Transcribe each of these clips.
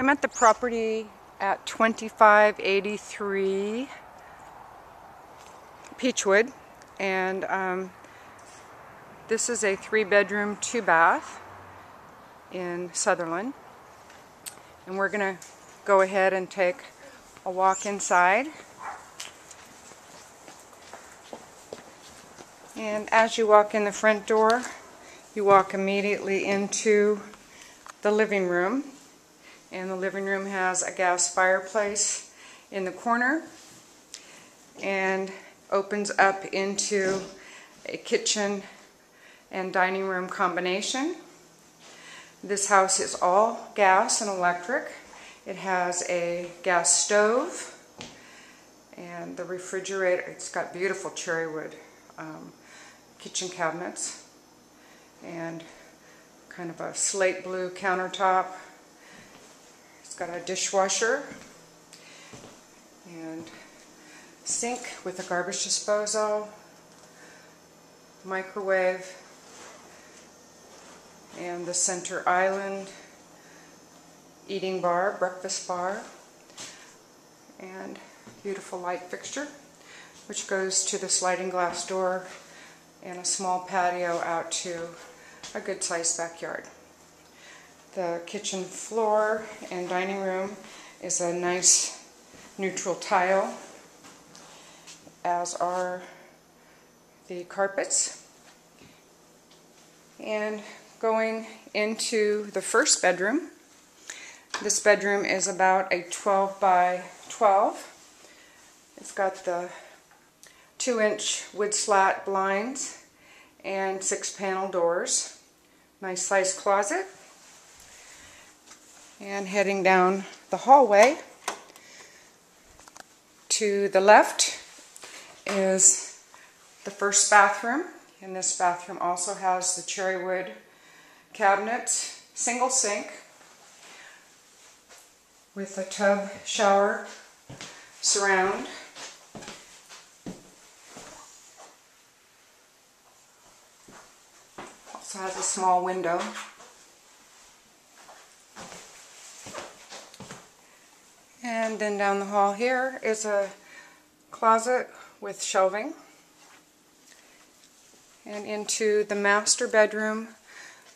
I'm at the property at 2583 Peachwood and um, this is a three bedroom two bath in Sutherlin. And we're gonna go ahead and take a walk inside. And as you walk in the front door you walk immediately into the living room and the living room has a gas fireplace in the corner and opens up into a kitchen and dining room combination. This house is all gas and electric. It has a gas stove and the refrigerator, it's got beautiful cherry wood um, kitchen cabinets and kind of a slate blue countertop got a dishwasher and sink with a garbage disposal, microwave, and the center island eating bar, breakfast bar, and beautiful light fixture which goes to the sliding glass door and a small patio out to a good sized backyard. The kitchen floor and dining room is a nice neutral tile, as are the carpets. And going into the first bedroom, this bedroom is about a 12 by 12. It's got the 2 inch wood slat blinds and 6 panel doors. Nice sized closet and heading down the hallway to the left is the first bathroom. And this bathroom also has the cherry wood cabinet single sink with a tub shower surround. Also has a small window And then down the hall here is a closet with shelving. And into the master bedroom,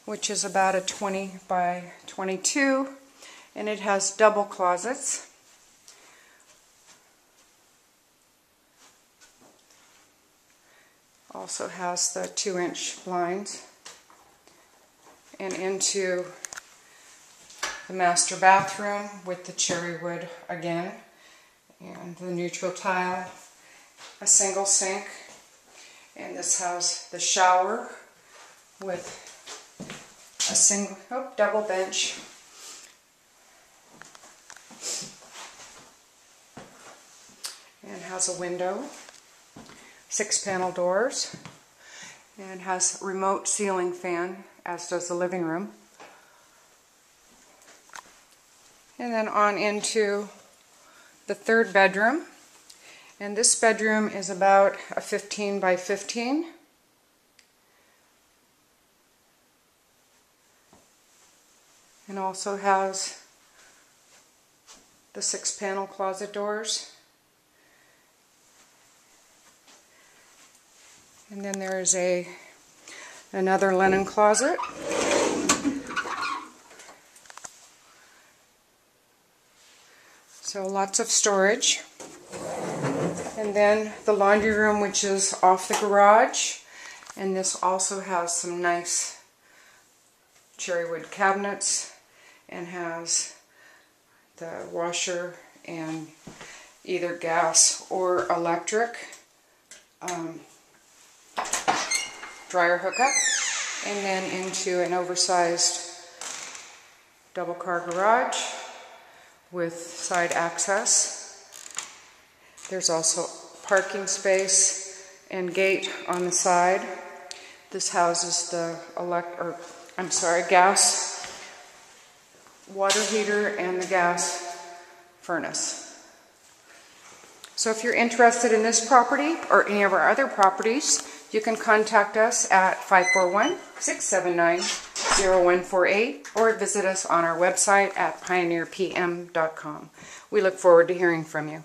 which is about a 20 by 22. And it has double closets. Also has the 2 inch blinds. And into the master bathroom with the cherry wood again and the neutral tile, a single sink, and this has the shower with a single, oh, double bench. And has a window, six panel doors, and has remote ceiling fan, as does the living room. And then on into the third bedroom. And this bedroom is about a 15 by 15. And also has the six panel closet doors. And then there is a another linen closet. So lots of storage. And then the laundry room, which is off the garage. And this also has some nice cherry wood cabinets and has the washer and either gas or electric um, dryer hookup and then into an oversized double car garage with side access. There's also parking space and gate on the side. This houses the elect or I'm sorry, gas water heater and the gas furnace. So if you're interested in this property or any of our other properties, you can contact us at 541 679 0148 or visit us on our website at pioneerpm.com. We look forward to hearing from you.